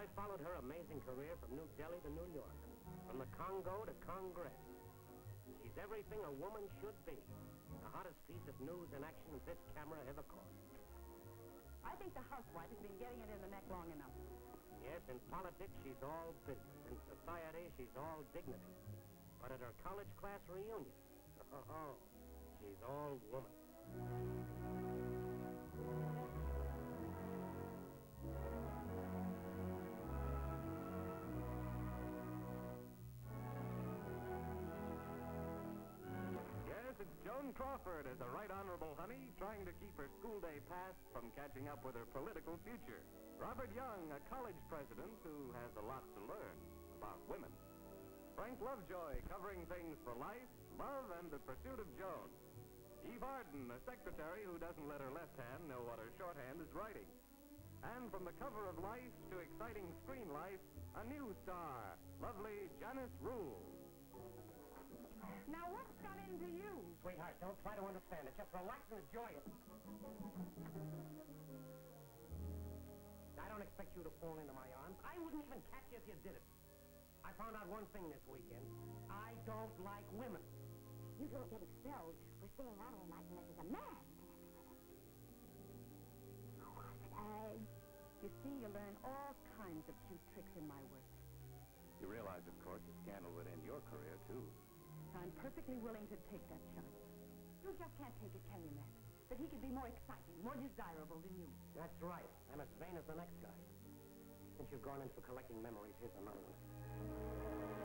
I followed her amazing career from New Delhi to New York, from the Congo to Congress. She's everything a woman should be. The hottest piece of news and action this camera ever caught. I think the housewife has been getting it in the neck long enough. Yes, in politics, she's all business. In society, she's all dignity. But at her college class reunion, oh, she's all woman. Joan Crawford as a right honorable honey trying to keep her school day past from catching up with her political future. Robert Young, a college president who has a lot to learn about women. Frank Lovejoy covering things for life, love, and the pursuit of Joan. Eve Arden, a secretary who doesn't let her left hand know what her shorthand is writing. And from the cover of Life to exciting screen life, a new star, lovely Janice Rule. Now, what's got into you? Sweetheart, don't try to understand it. Just relax and enjoy it. I don't expect you to fall into my arms. I wouldn't even catch you if you did it. I found out one thing this weekend. I don't like women. You don't get expelled for staying out all night unless it's a man. I, you see, you learn all kinds of cute tricks in my work. You realize, of course, the scandal would end your career, too. I'm perfectly willing to take that chance. You just can't take it, can you, Matt? That he could be more exciting, more desirable than you. That's right. I'm as vain as the next guy. Since you've gone into collecting memories, here's another one.